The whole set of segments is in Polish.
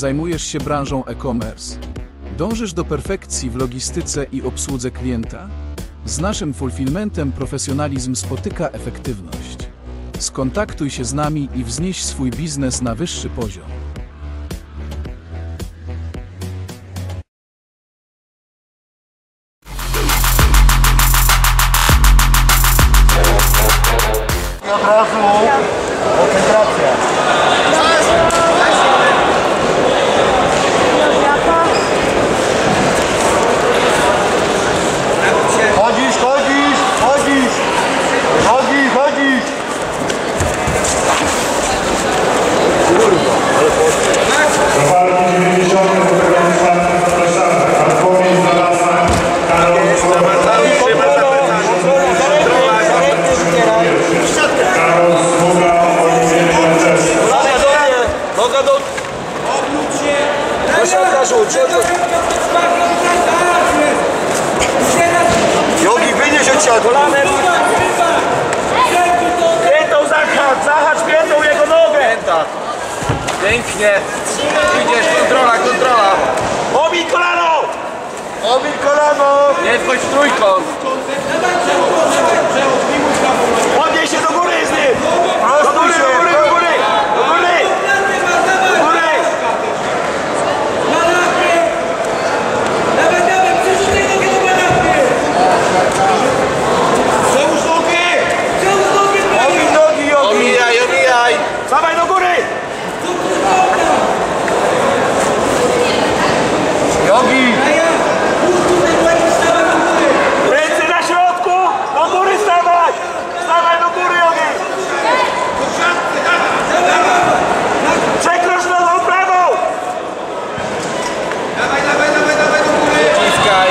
Zajmujesz się branżą e-commerce. Dążysz do perfekcji w logistyce i obsłudze klienta? Z naszym fulfillmentem profesjonalizm spotyka efektywność. Skontaktuj się z nami i wznieś swój biznes na wyższy poziom. Od razu Siatki. Kolanem! Piętą zahacz! Zahacz piętą jego nogę! Pięta! Pięknie! Idziesz, kontrola, kontrola! Obij kolano! Obij kolano. Nie wchodź w trójkąt! Podnieś się do góry z nim! Do góry, do góry, do góry! Do góry! Do góry! Obij nogi, Jogi. Omijaj, omijaj! Dawaj do góry! Jogi. Ręce na środku! Do góry stawaj! Stawaj do góry, ogień! Przekrocz nogą prawą! Ciskaj!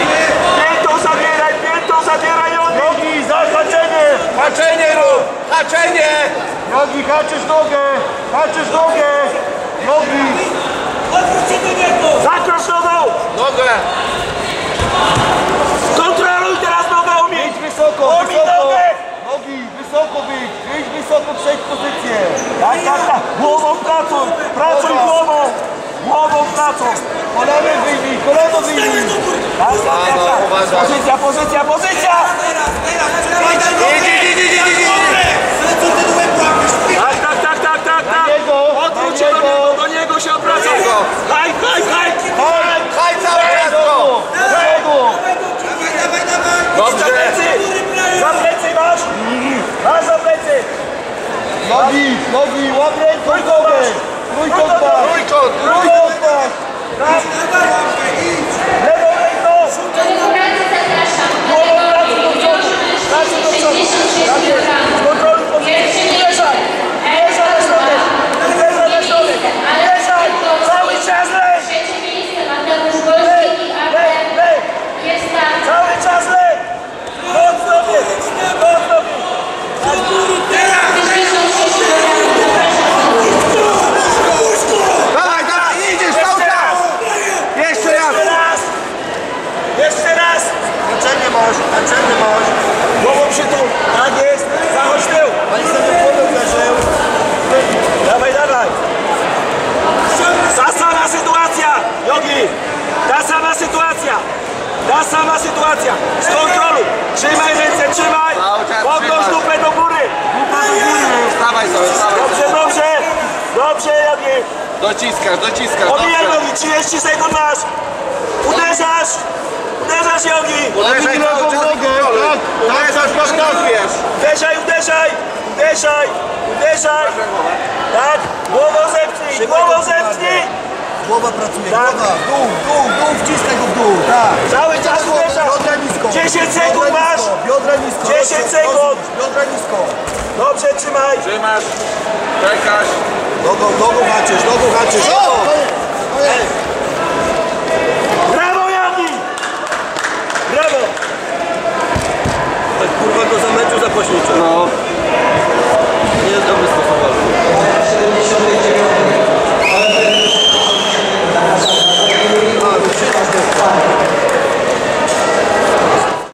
Piętą zabieraj, piętą zabieraj, ogień! Jogi, zahaczenie. Haczenie rób! Haczenie! Jogi, haczysz nogę. Haczysz nogę. Jogi. Zakrocz nogą! Nogę! Kontroluj teraz nogę, omień! Wyjdź wysoko, Omiń wysoko. nogę! Nogi, wysoko wyjdź. Wyjdź wysoko, przejdź pozycję. Tak, tak, tak! Głową pracuj! Pracuj głową! Głową pracuj! Kolano wyjmij, kolano wyjmij. Tak, tak, tak, tak. Pozycja, pozycja, pozycja! Tak, tak, tak, tak, tak, tak! niego, Odwróć na się do niego. niego, do niego się obracaj go! Haj, haj, haj! Haj, haj cały czas go! do przodu. Dobrze! Za plecy! Za plecy masz! Masz za plecy! Nogi, nogi, łap ręką nogę. Trójkąt pas. Trójkąt! Trójkąt pas. Raz! Lewą ręką! Głową pracy do przodu! Pracy do przodu! Tak jest! Kontroluj pozycję! Uderzaj! Uderzaj na środek! Uderzaj na środek! Uderzaj! Cały czas lej! Lej, lej! Cały czas lej! Mocno mnie! Mocno mnie! Dawaj, dawaj, idziesz cały czas! Jeszcze raz! Jeszcze raz! Jeszcze raz! Haczenie masz, haczenie masz. Głową przytul! Tak jest! Zachodź tył! Pani sobie głowę uderzył. Dawaj, dawaj! Ta sama sytuacja! Jogi! Ta sama sytuacja! Ta sama sytuacja! Skontroluj! Trzymaj ręce, trzymaj! Cały czas Podnoś trzymaj. dupę do góry! Dupa do góry! Stawaj sobie, stawaj Dobrze, sobie. dobrze! Dobrze, Jogi! Dociskasz, dociskasz, Obijaj nogi, 30 sekund masz! Uderzasz! Uderzasz, Jogi! Uderzaj nogą czas nogę, kontroluj. tak, Uderzasz, tak, tak, kontrolujesz. Uderzaj, uderzaj! Uderzaj! Uderzaj! Tak! Głową zepchnij! Głową zepchnij! Głowa pracuje, Tak. głowa. W dół, w dół, w dół, wciskaj go w dół. Tak. Cały czas! Biodra nisko. 10 sekund masz. Biodra nisko. 10 Rozciąg, sekund. Biodra nisko. Dobrze, trzymaj! Trzymasz, czekasz. Nogą, nogą haczysz, nogą haczysz. O!